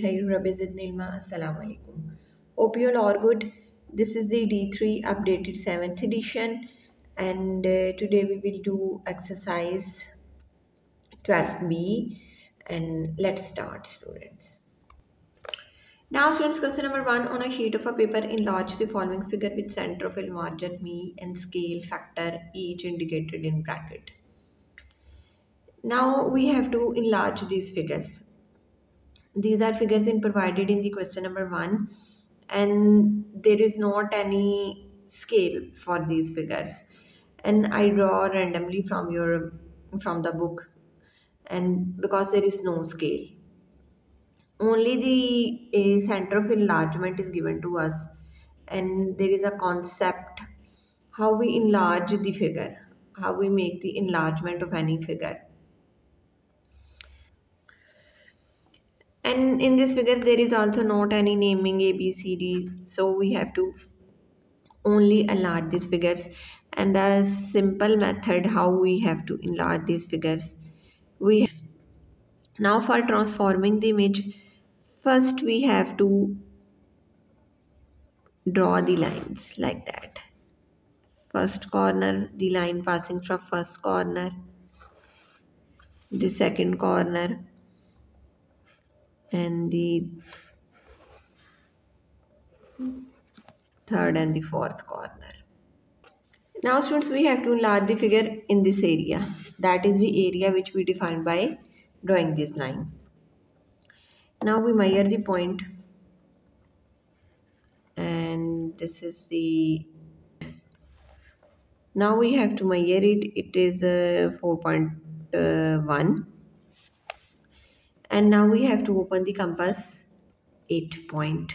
Khair. Rabbi zidni ilma. Assalamu alaikum. Hope you all are good. This is the D3 updated 7th edition and uh, today we will do exercise 12b and let's start students. Now students question number 1 on a sheet of a paper enlarge the following figure with center of enlargement and scale factor each indicated in bracket. Now we have to enlarge these figures. These are figures in provided in the question number 1 and there is not any scale for these figures. And I draw randomly from your from the book and because there is no scale. Only the center of enlargement is given to us and there is a concept how we enlarge the figure how we make the enlargement of any figure and in this figure there is also not any naming a b c d. So we have to only enlarge these figures. And the simple method how we have to enlarge these figures. We now for transforming the image first we have to draw the lines like that. First corner the line passing from first corner the second corner and the third and the fourth corner. Now students we have to enlarge the figure in this area that is the area which we defined by drawing this line. Now we measure the point and this is the now we have to measure it it is uh, 4.1 and now we have to open the compass 8.2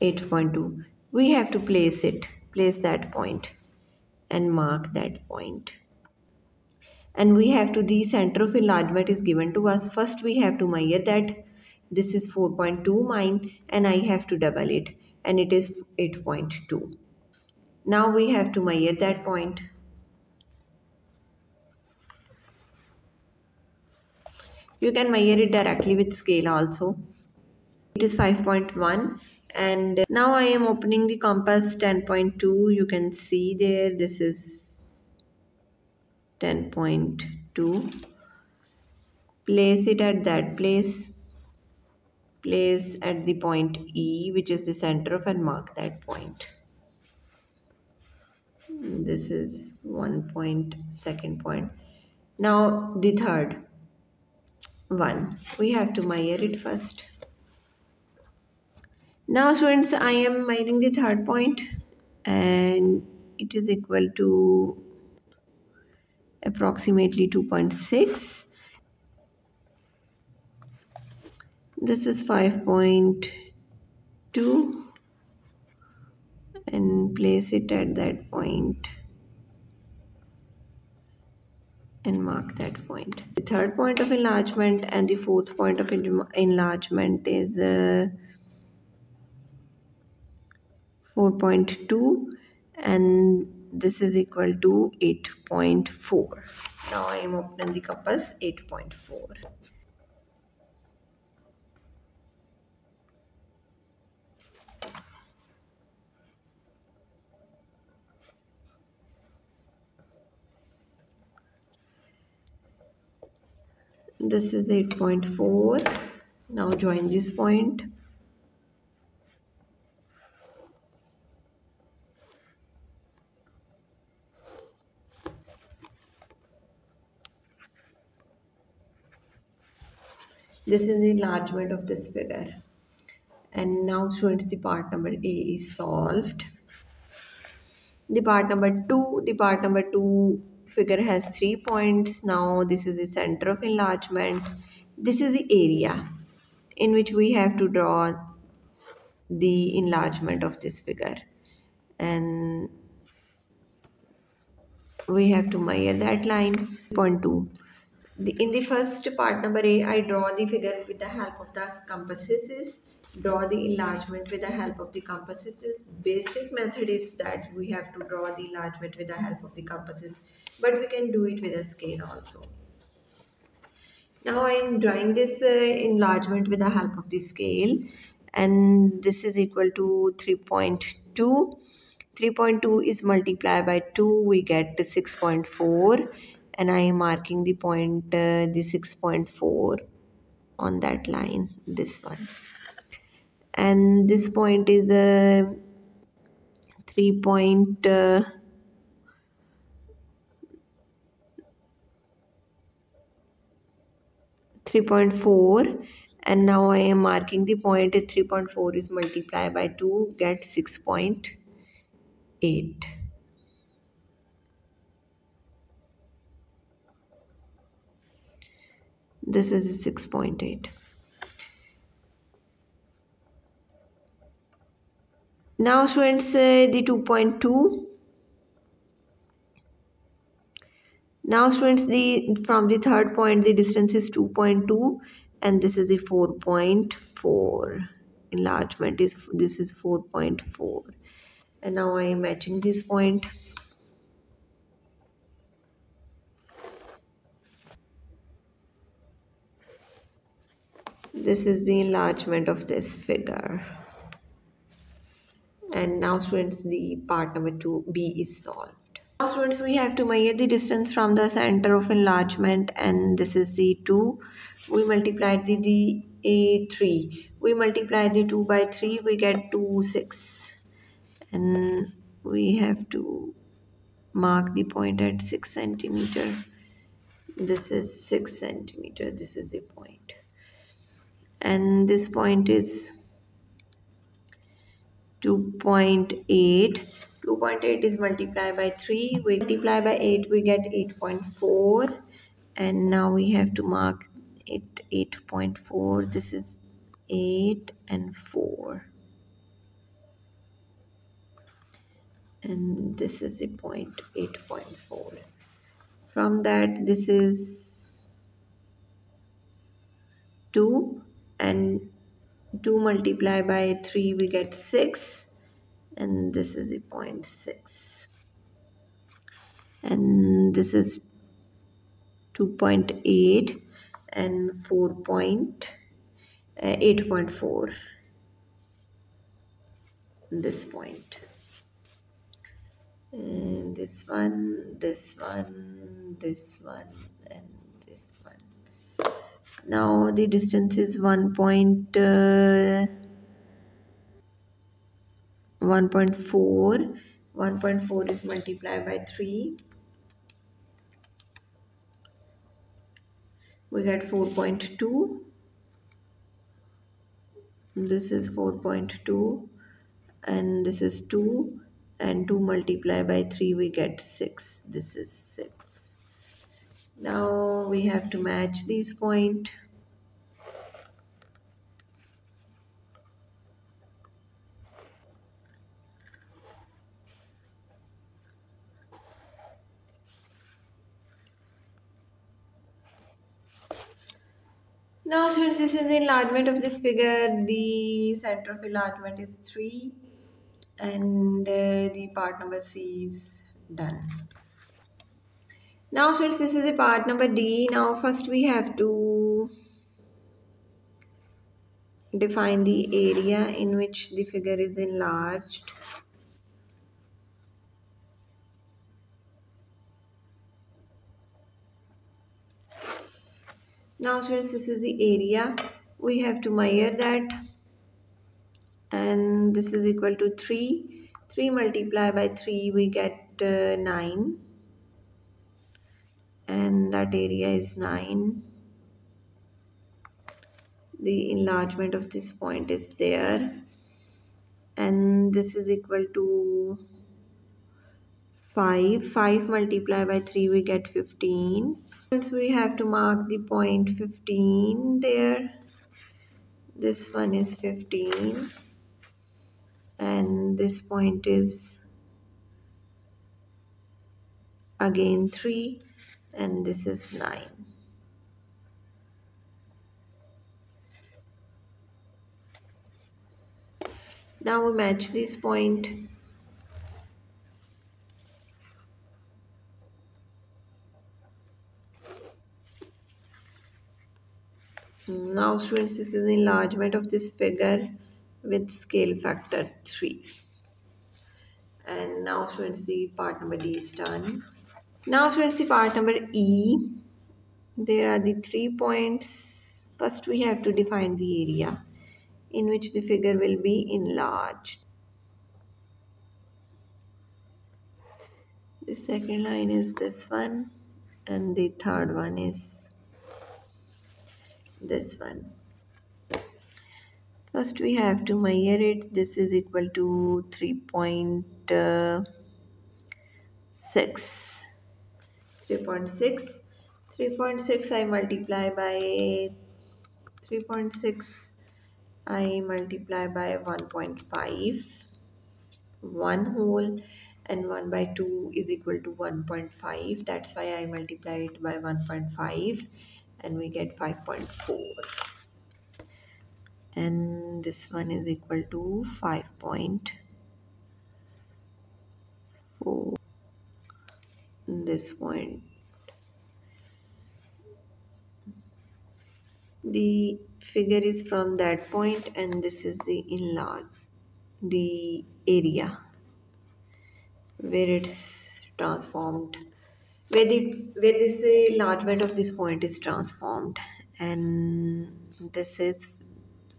8.2 we have to place it place that point and mark that point. And we have to the center of enlargement is given to us. First we have to measure that. This is 4.2 mine and I have to double it. And it is 8.2 now we have to measure that point. You can measure it directly with scale also. It is 5.1 and now I am opening the compass 10.2. You can see there this is 10.2. Place it at that place. Place at the point E which is the center of and mark that point this is one point second point. Now the third one. We have to measure it first. Now students i am measuring the third point and it is equal to approximately 2.6 this is 5.2 and place it at that point and mark that point. The third point of enlargement and the fourth point of enlargement is uh, 4.2 and this is equal to 8.4. Now I am opening the compass 8.4. this is 8.4 now join this point. This is the enlargement of this figure. And now students the part number a is solved. The part number two the part number two figure has three points. Now this is the center of enlargement. This is the area in which we have to draw the enlargement of this figure. And we have to measure that line. Point 2 the, in the first part number a i draw the figure with the help of the compasses. Draw the enlargement with the help of the compasses. Basic method is that we have to draw the enlargement with the help of the compasses but we can do it with a scale also. Now I am drawing this uh, enlargement with the help of the scale. And this is equal to 3.2 3.2 is multiplied by 2 we get 6.4 and I am marking the point uh, the 6.4 on that line this one. And this point is a uh, 3 point uh, Three point four, and now I am marking the point at three point four is multiplied by two, get six point eight. This is six point eight. Now students uh, the 2.2 now students the from the third point the distance is 2.2 and this is the 4.4 enlargement is this is 4.4 and now I am matching this point. This is the enlargement of this figure. And now students the part number 2b is solved students we have to measure the distance from the center of enlargement and this is z2 we multiplied the, the a3 we multiply the 2 by 3 we get 2 6 and we have to mark the point at 6 centimeter. This is 6 centimeter this is the point. And this point is 2.8 2.8 is multiplied by 3 we multiply by 8 we get 8.4 and now we have to mark it 8.4 this is 8 and 4 and this is a point 8.4 from that this is 2 and 2 multiplied by 3 we get 6 and this is the point 6 and this is 2.8 and 4 point, uh, 8.4 this point. And this one this one this one and this one. Now the distance is 1 point, uh, 1.4 1.4 is multiplied by 3 we get 4.2 this is 4.2 and this is 2 and 2 multiplied by 3 we get 6 this is 6 now we have to match these point Now since this is the enlargement of this figure, the center of enlargement is 3 and uh, the part number C is done. Now since this is the part number D, now first we have to define the area in which the figure is enlarged. Now since this is the area, we have to measure that. And this is equal to 3. 3 multiplied by 3 we get uh, 9 and that area is 9 the enlargement of this point is there. And this is equal to 5 5 multiplied by 3 we get 15 so we have to mark the point 15 there this one is 15 and this point is again 3 and this is 9. now we match this point Hmm, now students this is enlargement of this figure with scale factor 3 and now students see part number D is done. Now students see part number E. There are the three points. First we have to define the area in which the figure will be enlarged. The second line is this one and the third one is this one. First we have to measure it. This is equal to 3.6 uh, 3.6 3.6 I multiply by 3.6 I multiply by 1.5 1 whole and 1 by 2 is equal to 1.5 that's why I multiply it by 1.5 and we get 5.4 and this one is equal to 5.4 this point. The figure is from that point and this is the enlarge the area where it's transformed where the where this enlargement of this point is transformed. And this is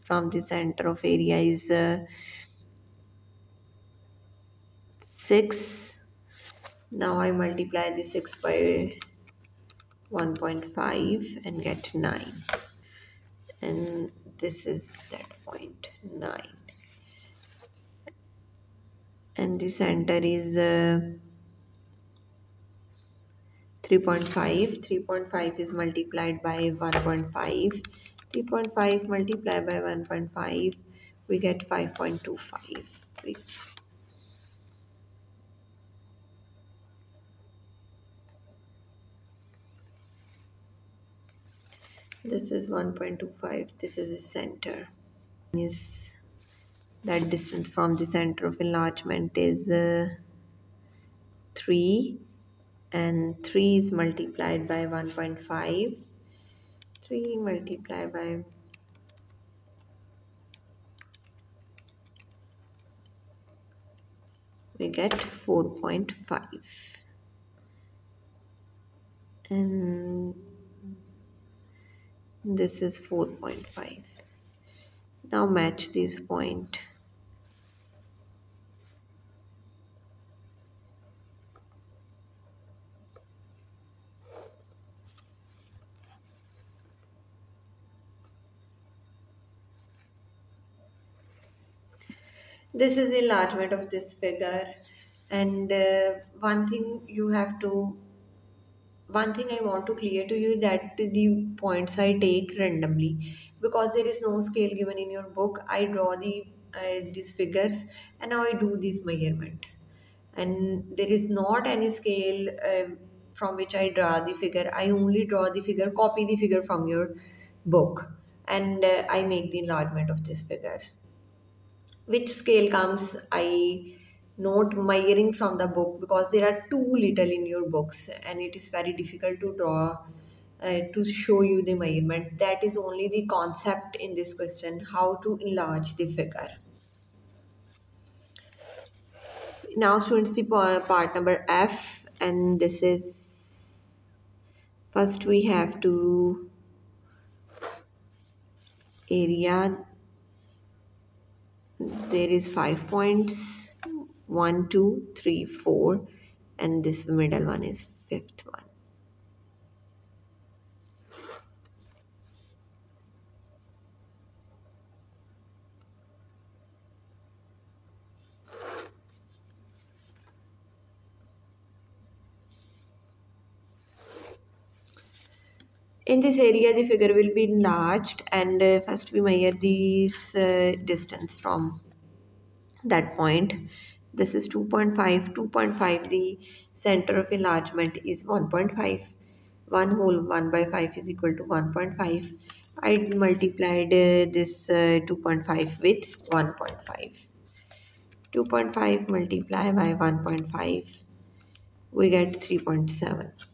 from the center of area is uh, 6 now I multiply the 6 by 1.5 and get 9 and this is that point 9 and the center is uh, 3.5 3.5 is multiplied by 1.5 3.5 multiplied by 1.5 we get 5.25 this is 1.25 this is the center. Is that distance from the center of enlargement is uh, 3 and 3 is multiplied by 1.5 3 multiplied by we get 4.5 and this is 4.5 now match this point this is enlargement of this figure. And uh, one thing you have to one thing I want to clear to you that the points I take randomly. Because there is no scale given in your book I draw the uh, these figures and now I do this measurement. And there is not any scale uh, from which I draw the figure. I only draw the figure copy the figure from your book. And uh, I make the enlargement of this figures which scale comes I note measuring from the book because there are too little in your books and it is very difficult to draw uh, to show you the measurement that is only the concept in this question how to enlarge the figure. Now students the part number f and this is first we have to area there is five points. One two three four. And this middle one is fifth one in this area the figure will be enlarged and uh, first we measure this uh, distance from that point. This is 2.5 2.5 the center of enlargement is 1.5 1 whole 1 by 5 is equal to 1.5 I multiplied uh, this uh, 2.5 with 1.5 2.5 multiply by 1.5 we get 3.7 5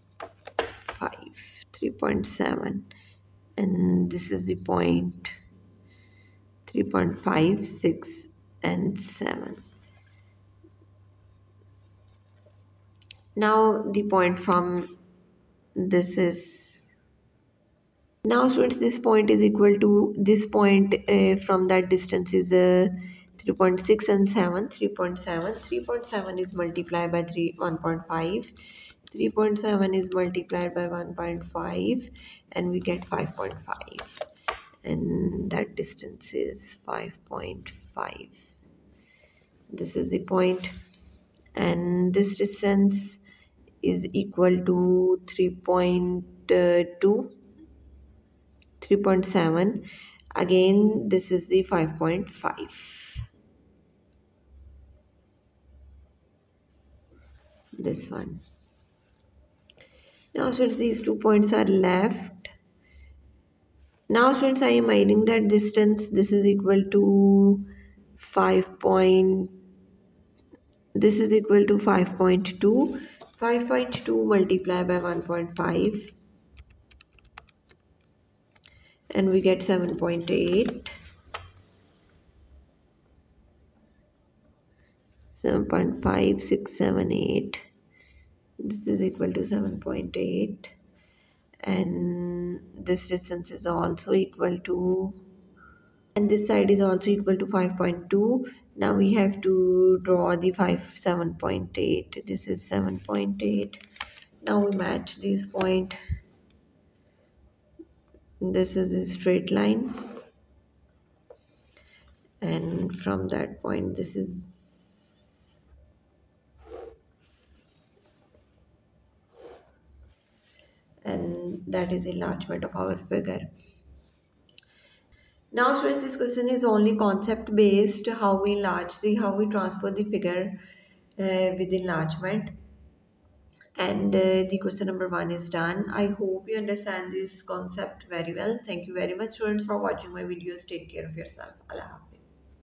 3.7 and this is the point 3.5 6 and 7 now the point from this is now students this point is equal to this point uh, from that distance is uh, 3.6 and 7 3.7 3.7 is multiplied by 3 1.5 3.7 is multiplied by 1.5 and we get 5.5 and that distance is 5.5 this is the point. And this distance is equal to 3.2 3.7 again this is the 5.5 this one now since these two points are left. Now since I am writing that distance. This is equal to 5 point this is equal to 5.2 5.2 multiplied by 1.5 and we get 7.8 7.5678 this is equal to 7.8 and this distance is also equal to and this side is also equal to 5.2 now we have to draw the 5 7.8 this is 7.8 now we match this point. This is a straight line. And from that point this is and that is enlargement of our figure. Now students this question is only concept based how we enlarge the how we transfer the figure uh, with enlargement. And uh, the question number one is done. I hope you understand this concept very well. Thank you very much students for watching my videos. Take care of yourself. Allah